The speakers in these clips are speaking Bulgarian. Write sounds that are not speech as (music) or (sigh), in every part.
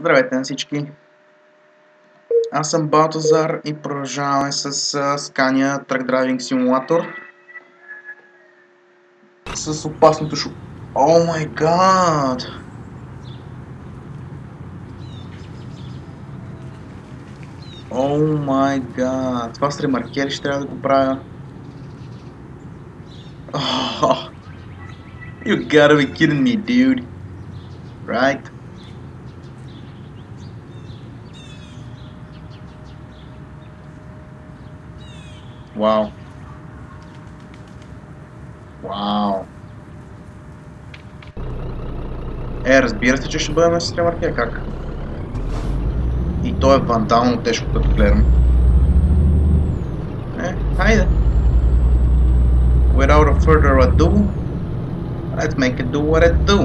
Здравейте на всички! Аз съм Балтазар и продължаваме с uh, Scania Truck Driving Simulator с опасното шу... О май гад! О май гад! Това с ремаркери ще трябва да го правя. (laughs) You gotta be kidding me, dude. Right? Вау. Вау. Е, разбира се, че ще бъдем с ремаркия, как? И то е вандално тежко, като гледам. Е, хайде. Without a further ado, let's make it do what it do.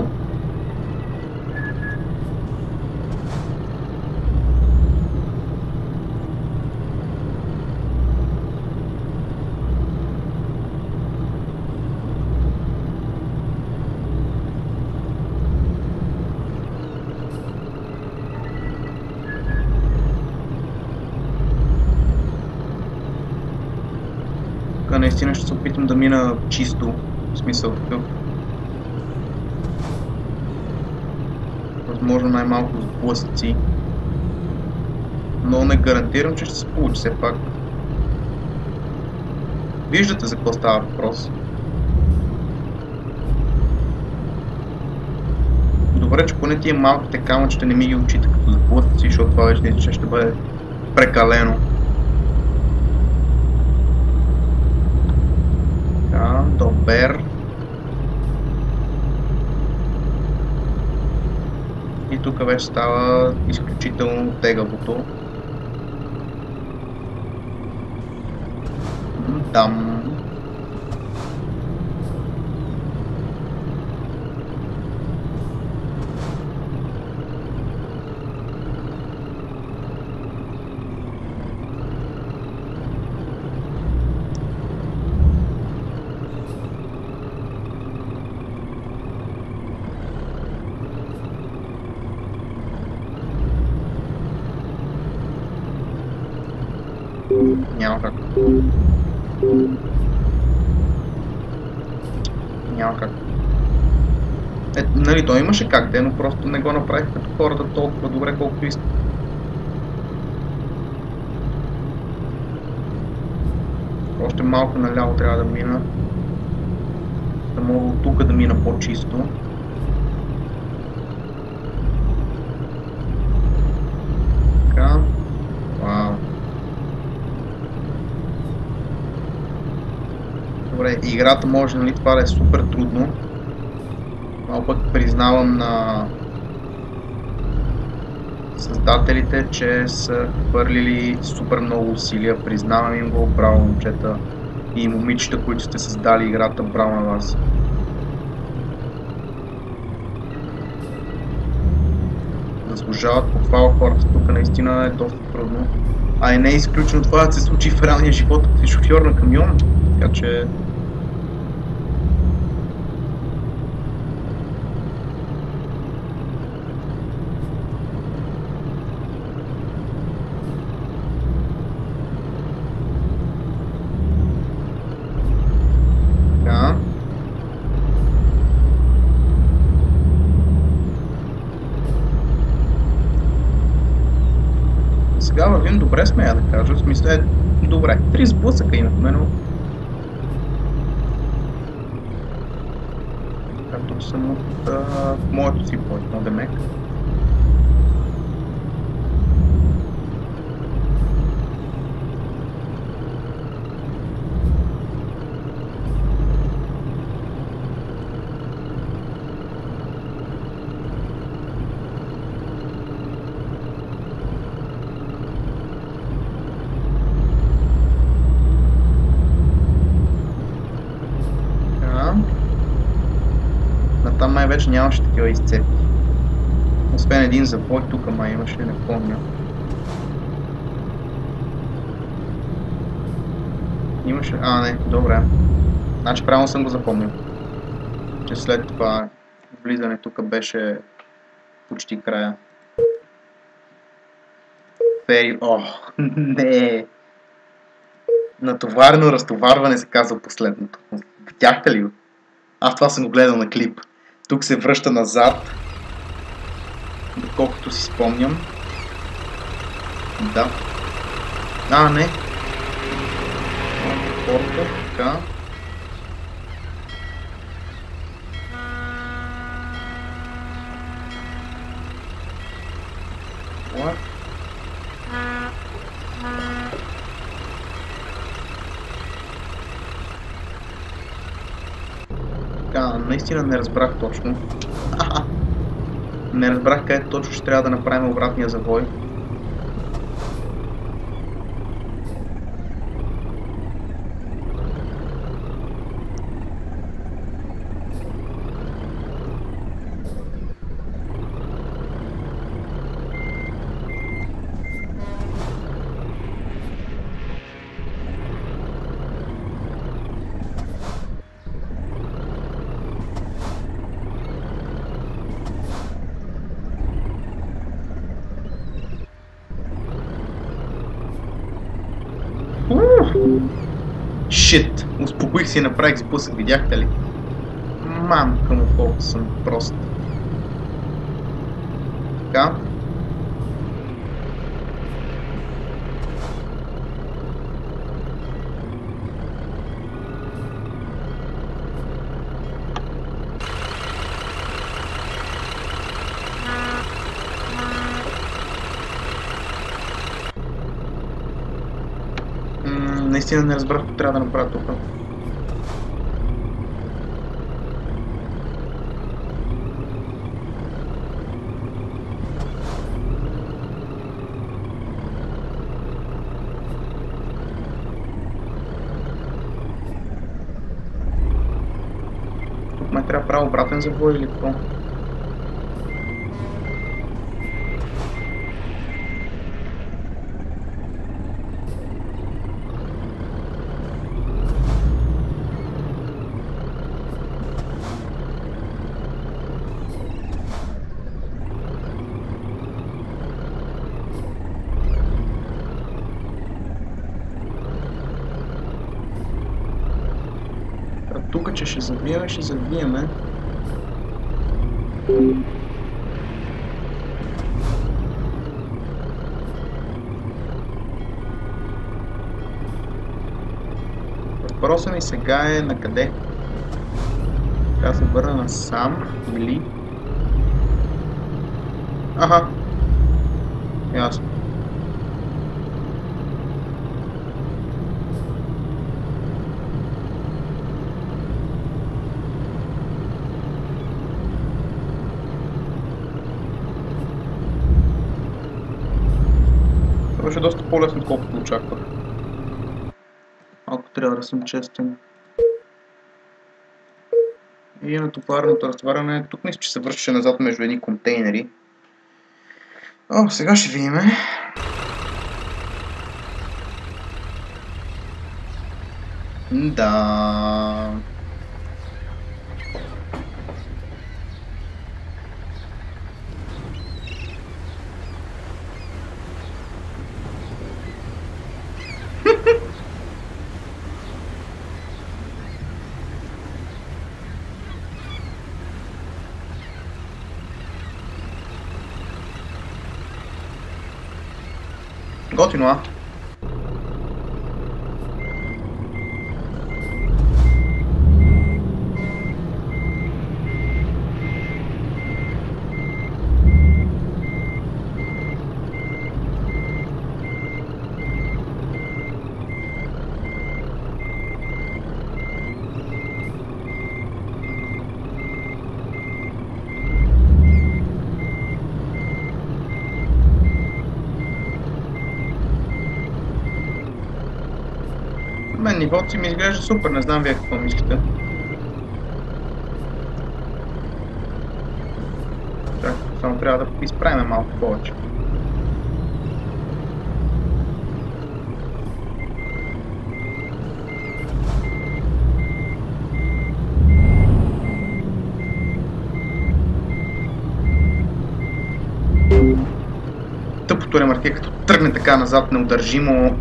Тук наистина ще се опитам да мина чисто, в смисъл такъв. Възможно най-малко сблъсъци. Но не гарантирам, че ще се получи все пак. Виждате за какво става въпрос. Добре, че поне тия малките камъчета не ми ги очита като сблъсъци, защото това вече ще бъде прекалено. Добер. И тук вече става изключително тегавото. Там. Няма как. Е, нали, той имаше как де, но просто не го направих като хората толкова добре, колкото искат. Още малко наляво трябва да мина. Да мога тук да мина по-чисто. Така. Вау. Добре, играта може, нали, това да е супер трудно. Но пък признавам на създателите, че са хвърлили супер много усилия. Признавам им го, браво момчета и момичета, които сте създали играта, браво на вас. Заслужават похвала хората, тук наистина е доста трудно. А и не е изключено това да се случи в реалния живот, си шофьор на камион. Така че... Така. Сега вървим добре, смея да кажа. В смисъл е добре. Три сблъсъка имахме, но... Както съм от моето си платно демек. Така. Натам май вече нямаше такива изцепи. Освен един забой тук май имаше, не помня. Имаше... А, не, добре. Значи правилно съм го запомнил. Че след това влизане тук беше почти края. Фери. О, (laughs) не. Натоварено разтоварване се казва последното. Видяхте ли го? Аз това съм го гледал на клип. Тук се връща назад. Доколкото си спомням. Да. А, не. Порта, така. What? Така, наистина не разбрах точно. (laughs) Не разбрах къде точно ще трябва да направим обратния завой. Успокоих се и направих сблъсък, видяхте ли? Мамка му колко съм прост. Така. Наистина не разбрах какво трябва да направя. Тук ме обратен завой или какво? Тук, че ще завиеме, ще завиеме. Въпросът ми сега е на къде? Трябва да се върна насам или... Аха. Ясно. Беше доста по-лесно, отколкото очаквах. Ако трябва да съм честен. И натовареното разтоварване. Тук мисля, че се връщаше назад между едни контейнери. О, сега ще видим. Да. noir. Нивото си ми изглежда супер, не знам вие какво мислите. Чакай, само трябва да изправим малко повече. тъпото ремарке, като тръгне така назад неудържимо.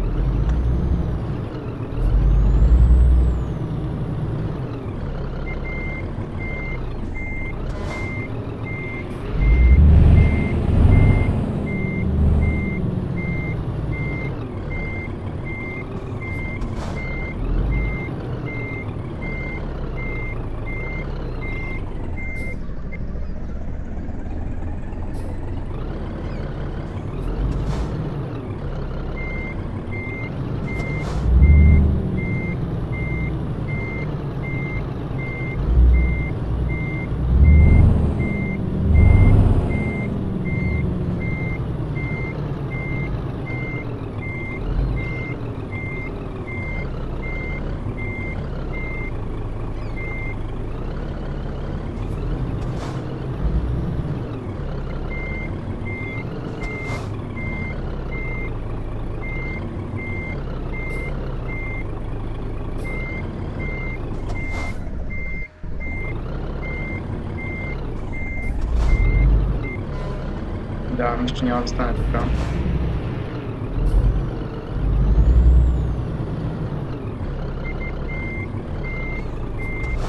Да, нищо няма да стане така.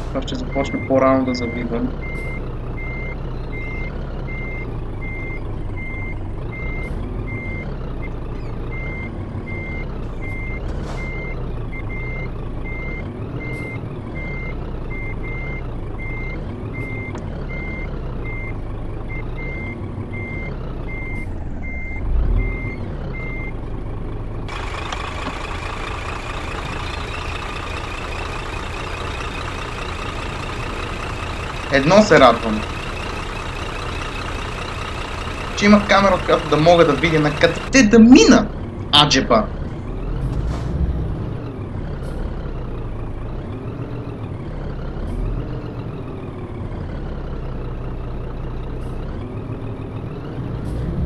Това ще започне по-рано да завидвам. Едно се радвам. Че има камера, от която да мога да видя на къде да мина. Аджеба.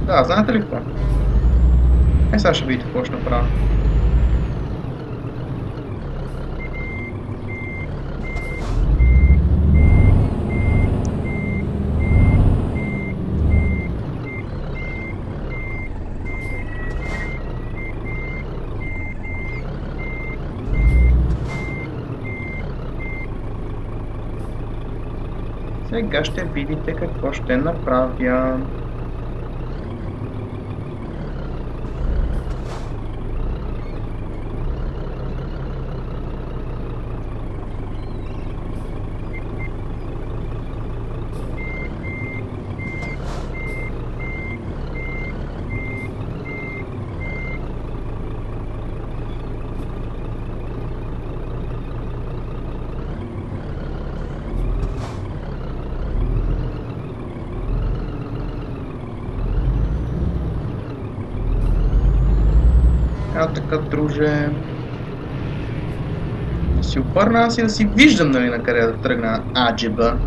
Да, знаете ли какво? Е, сега ще видите какво ще направя. Сега ще видите какво ще направя. А друже... Да си обърна аз и да си виждам, нали, на къде да тръгна аджеба.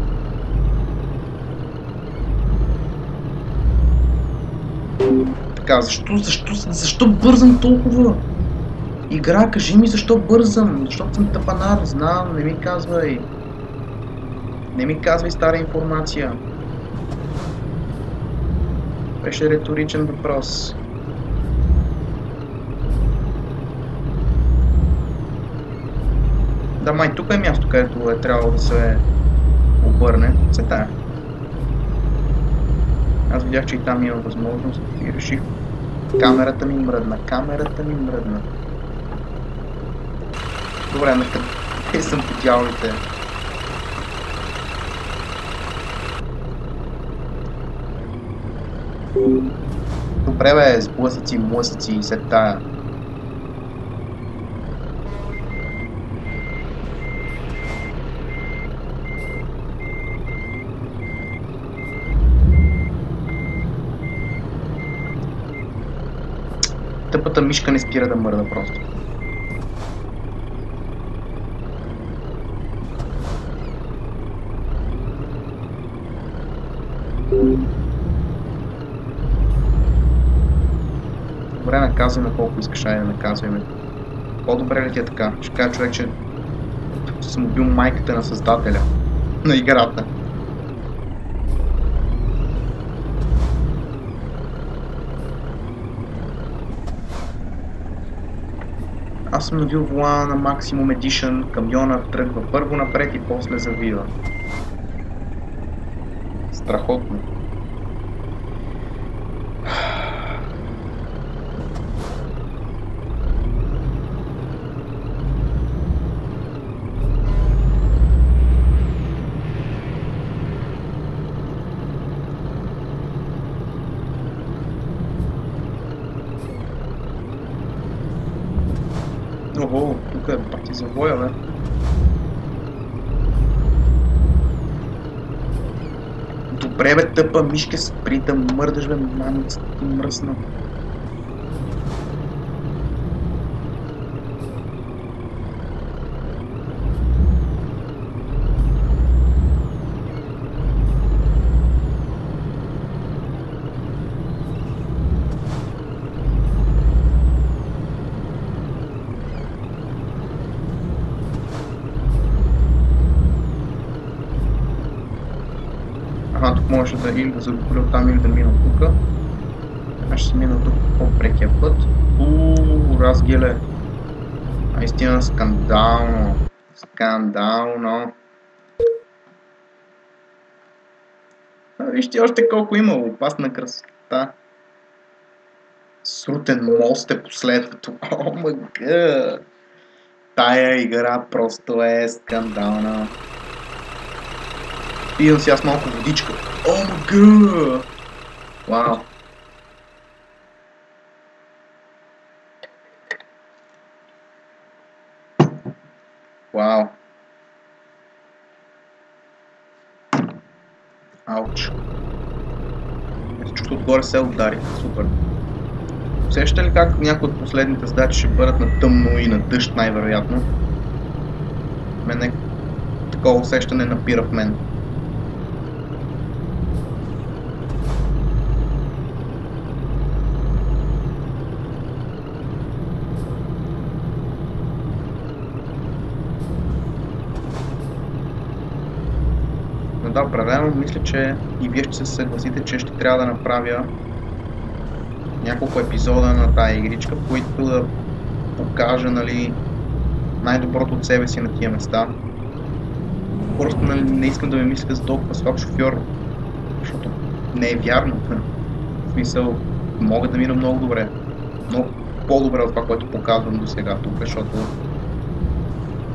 Така, защо, защо, защо бързам толкова? Игра, кажи ми защо бързам, защото съм тъпанар, знам, не ми казвай. Не ми казвай стара информация. Беше риторичен въпрос. Да, май тук е място, където е трябвало да се обърне. Се тая. Аз видях, че и там има възможност и реших. Камерата ми мръдна, камерата ми мръдна. Добре, на къде съм по дяволите? Добре бе, сблъсъци, млъсъци и се тая. Мишка не спира да мърда просто. Добре, наказваме колко искаш, айде наказваме. По-добре ли ти е така? Ще кажа човек, че съм убил майката на създателя на играта. Аз съм навил волана на Maximum Edition, камиона тръгва първо напред и после завива. Страхотно. Ого, тук е пати завоя, бе. Добре, бе, тъпа мишка, спри да мърдаш, бе, ти мръсна. Можеше да или да заобиколя оттам, или да мина тук. Аз ще си мина тук по прекия път. Ууу, разгеле. Наистина скандално. Скандално. А, вижте още колко има опасна красота. Срутен мост е последното. (laughs) О! Тая игра просто е скандална. Пивам си аз малко водичка. О, мага! Вау. Вау. Ауч. Чух отгоре се удари. Супер. Усеща ли как някои от последните задачи ще бъдат на тъмно и на дъжд най-вероятно? Мене такова усещане напира в мен. Но да, определено мисля, че и вие ще се съгласите, че ще трябва да направя няколко епизода на тази игричка, които да покажа нали, най-доброто от себе си на тия места. Просто нали, не искам да ме мисля за толкова слаб шофьор, защото не е вярно. В смисъл, мога да мина много добре. Много по-добре от това, което показвам до сега тук, защото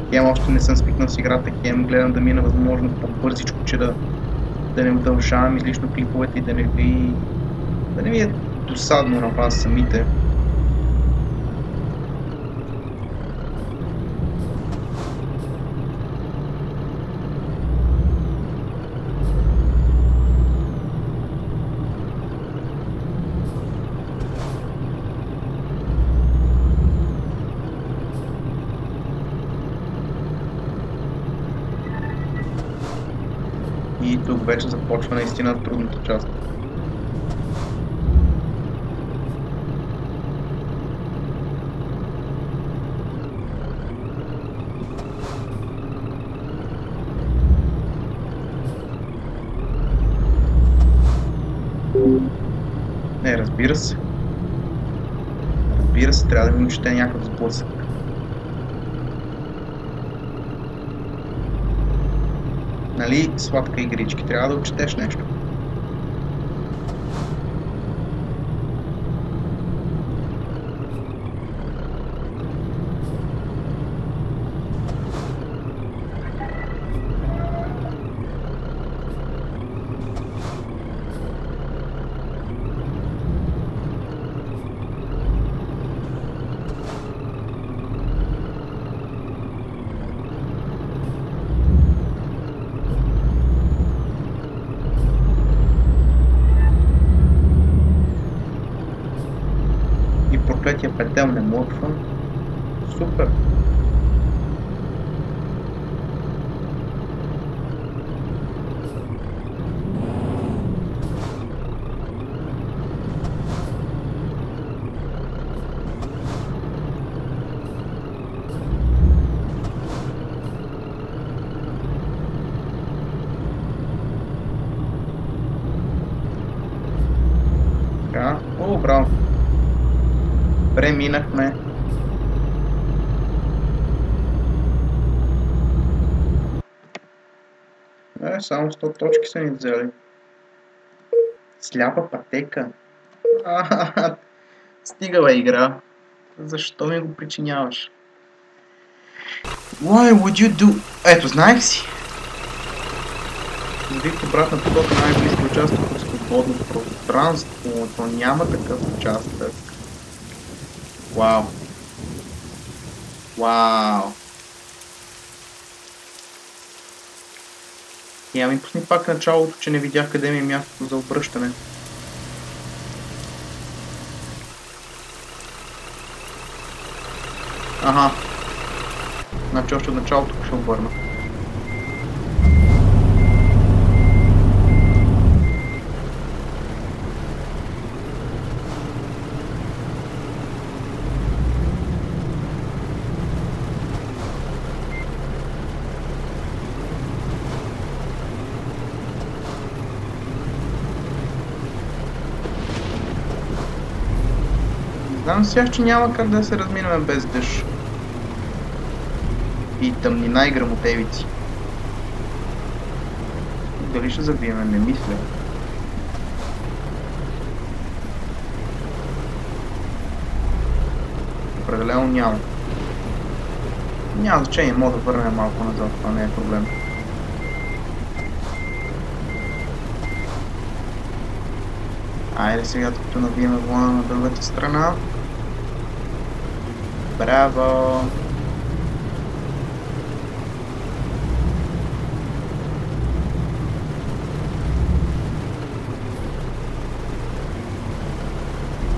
хем още не съм свикнал с играта, хем гледам да мина възможно по-бързичко, че да, да не удължавам излишно клиповете и да не ви, да не ви е досадно на вас самите. И тук вече започва наистина трудната част. Не, разбира се. Разбира се, трябва да ми учете някакъв сблъсък. Нали, сладка игрички, трябва да учетеш нещо. até um é hemófilo super. Само 100 точки са ни взели. Сляпа пътека. Стига бе игра. Защо ми го причиняваш? Why would you do... Ето, знаех си. Завих обратна посока най-близки участък от свободното пространство. То няма такъв участък. Вау. Вау. Я ми пусни пак началото, че не видях къде ми е мястото за обръщане. Ага. Значи още от началото ще обърна. Сега, че няма как да се разминаме без дъжд. И тъмнина и грамотевици. Дали ще забиеме, не мисля. Определено няма. Няма значение, мога да върнем малко назад, това не е проблем. Айде сега, като навиеме влана на другата страна. Браво!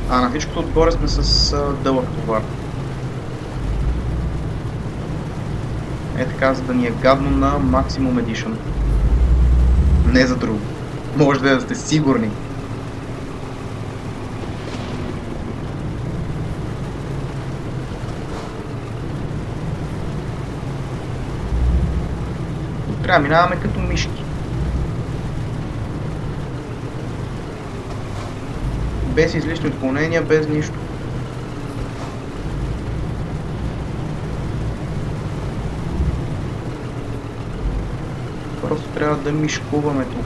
А на всичкото отгоре сме с а, дълъг товар. Е така, за да ни е гадно на Maximum Edition. Не за друго. Може да сте сигурни. Трябва минаваме като мишки. Без излишни отклонения, без нищо. Просто трябва да мишкуваме тук.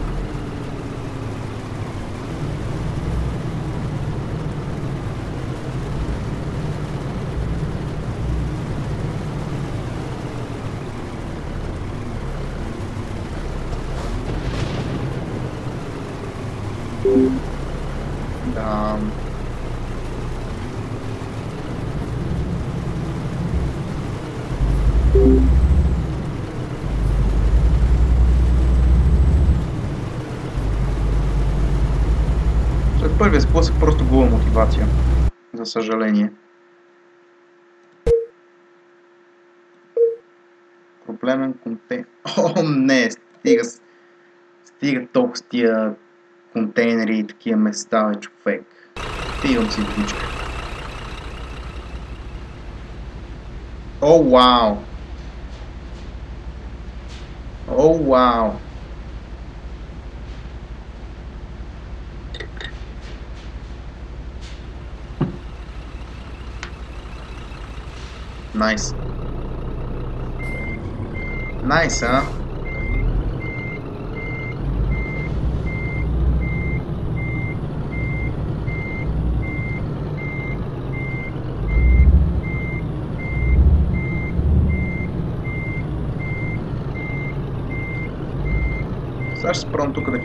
Да. След първия сблъсък просто гола мотивация. За съжаление. Проблемен контейнер. (laughs) О, не! Стига, стига толкова с тия контейнери и такива места, бе, човек. Стигам си дичка. О, вау! О, вау! Найс. Найс, а? Сега ще спром тук да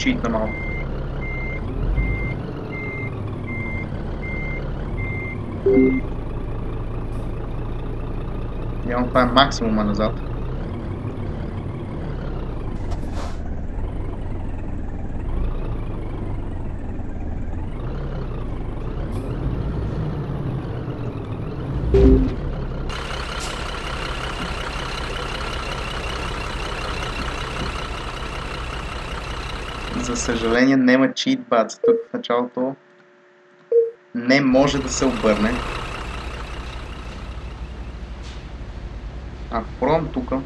Явно това е максимума назад. За съжаление няма чит бац. Тук в началото не може да се обърне. Ако пробвам тука.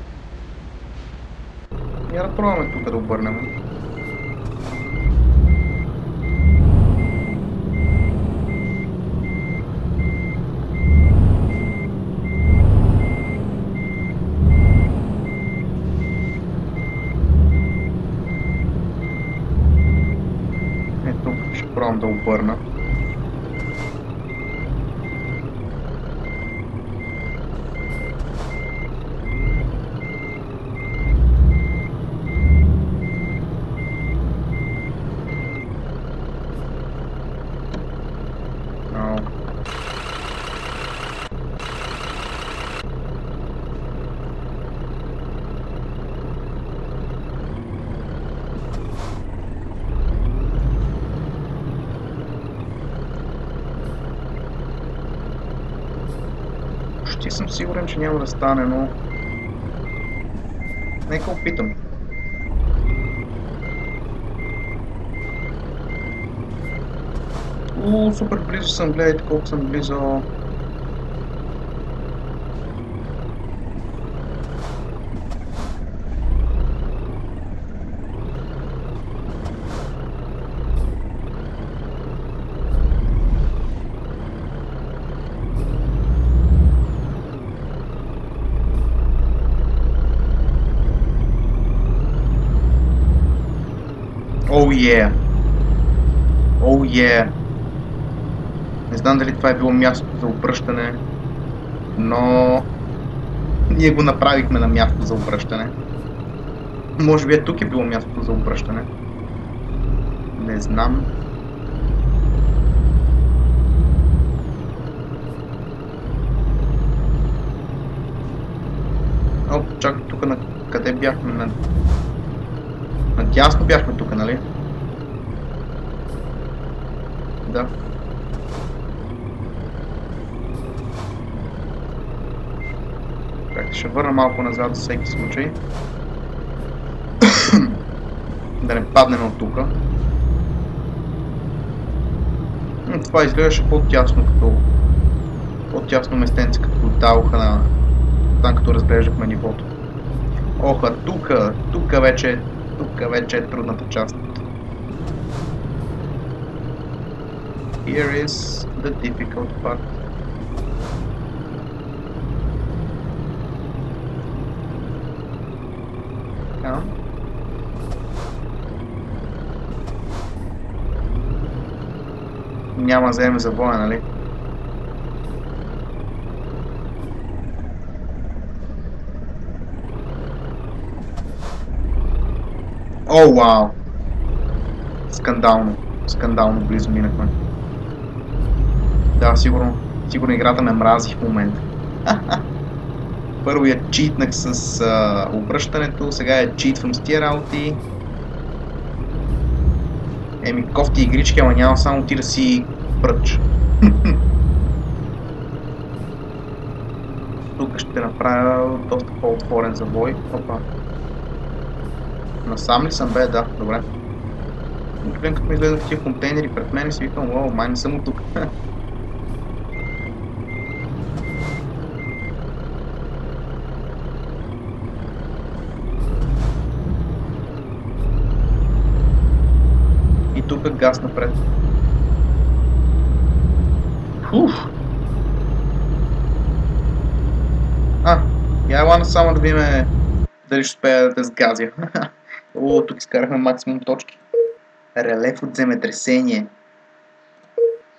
и да пробваме тук да обърнем. Ето, ще пробвам да обърна. Че няма да стане, но... Нека опитам. Уу, супер близо съм, гледайте колко съм близо. Yeah. Оу, oh, yeah. Не знам дали това е било място за обръщане, но ние го направихме на място за обръщане. Може би е тук е било мястото за обръщане. Не знам. О, чакай, тук на къде бяхме? На... Надясно бяхме тук, нали? Да. Как ще върна малко назад за всеки случай. (coughs) да не паднем от тук. Това изглеждаше по-тясно като по-тясно местенце, като даваха на там като разглеждахме нивото. Оха, тука, тука вече, тука вече е трудната част. Here is the difficult part. Така. Няма да вземе завоя, нали? О, вау! Скандално. Скандално близо минахме. Да, сигурно. Сигурно играта ме мрази в момента. (laughs) Първо я читнах с а, обръщането, сега я читвам с тия работи. Еми, кофти игрички, ама няма само ти да си пръч. (laughs) Тук ще направя доста по-отворен забой. Опа. Насам ли съм бе? Да, добре. Гледам като ми излезах тия контейнери пред мен и си викам, уау, май не съм от тук. (laughs) И тук газ напред. Уф! А, я ела само да видим дали ще успея да сгазя. (laughs) О, тук изкарахме максимум точки. Релеф от земетресение.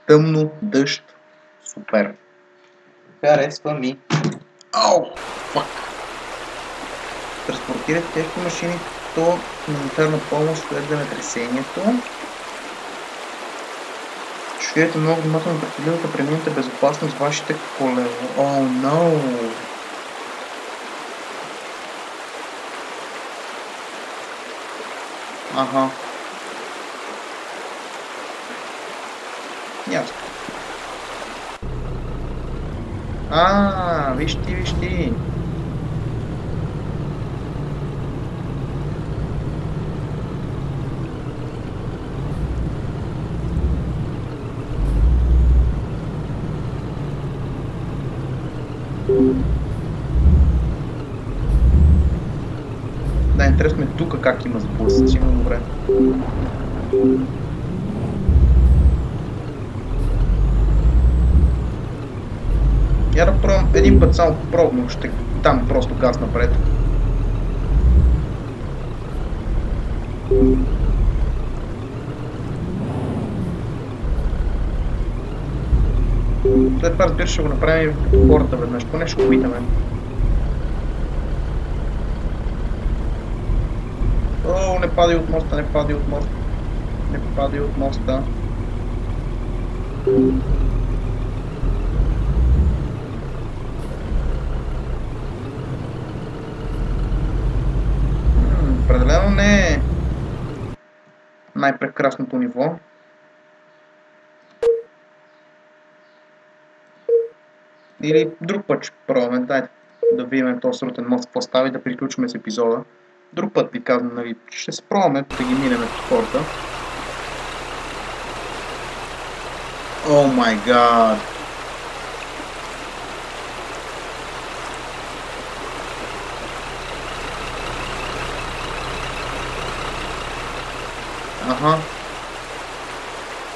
Тъмно, дъжд. Супер. Харесва ми. Ау, фак. Транспортират тежки машини като хуманитарна помощ след земетресението. Шофирайте много внимателно предпоследно да преминете безопасно с вашите колела. О, oh, no! Ага. Ясно. А, виж ти, виж ти. Да, интересно е тук как има сблъсъци, но добре. Я да пробвам един само пробно, ще там просто газ напред. След това разбира ще го направим хората веднъж, поне ще го питаме. О, не падай от моста, не падай от моста. Не падай от моста. М, Определено не е най-прекрасното ниво. Или друг път ще пробваме. Дайте да видим този срутен мост какво става и да приключим с епизода. Друг път ви казвам, нали, ще се пробваме да ги минем по хората. О май гад! Аха.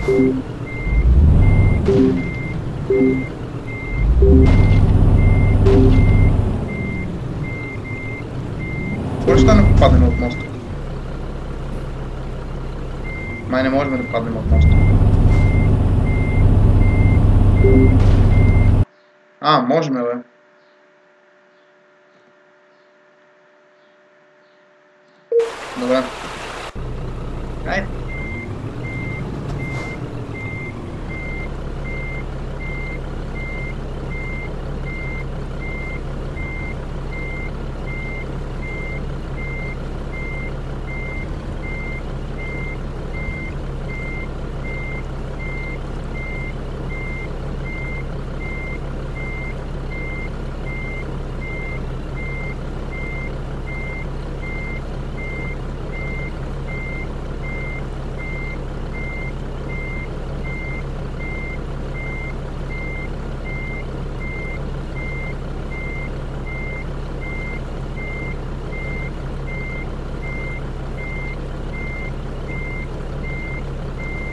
Какво ще стане, ако от моста? Май не можем да паднем от моста. А, можем бе. Добре. Айде.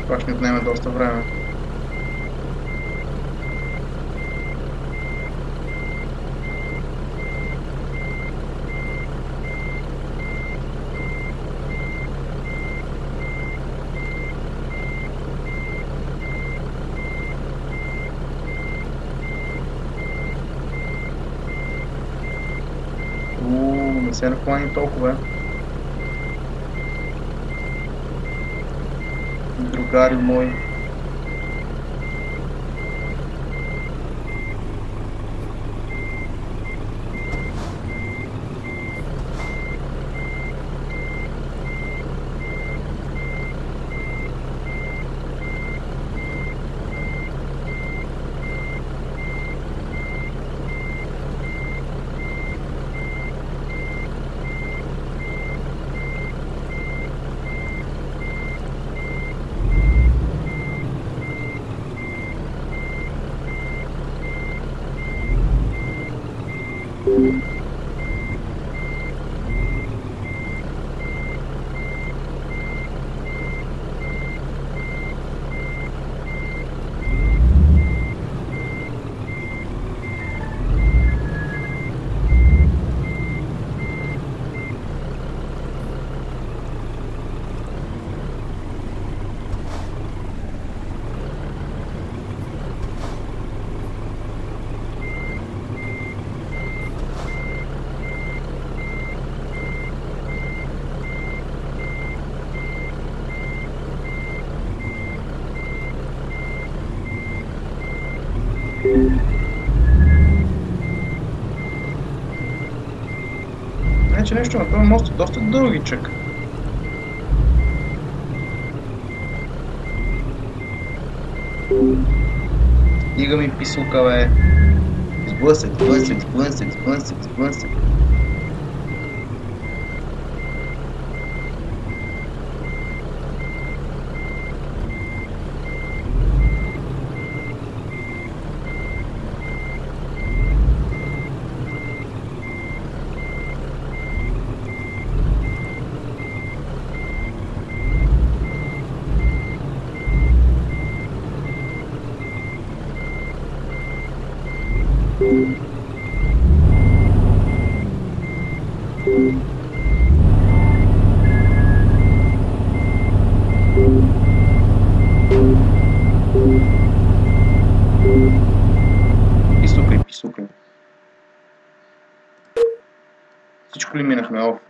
Това ще ни отнеме доста време. Ууу, не се lugar e. Значи нещо на този мост е доста дългичък. Стига ми писулка, бе. Сблъсък, сблъсък, сблъсък, сблъсък, сблъсък.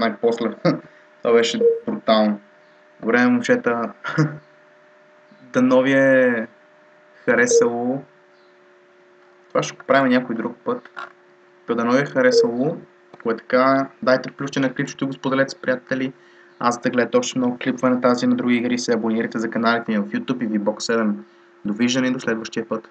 Най-после. (laughs) Това беше брутално. Добре, момчета. (laughs) Дано ви е харесало. Това ще го правим някой друг път. Та дано ви е харесало. Ако е така, дайте плюсче на клипчето го споделете с приятели. Аз да гледате още много клипове на тази и на други игри, се абонирайте за каналите ми в YouTube и VBOX 7. Довиждане и до следващия път.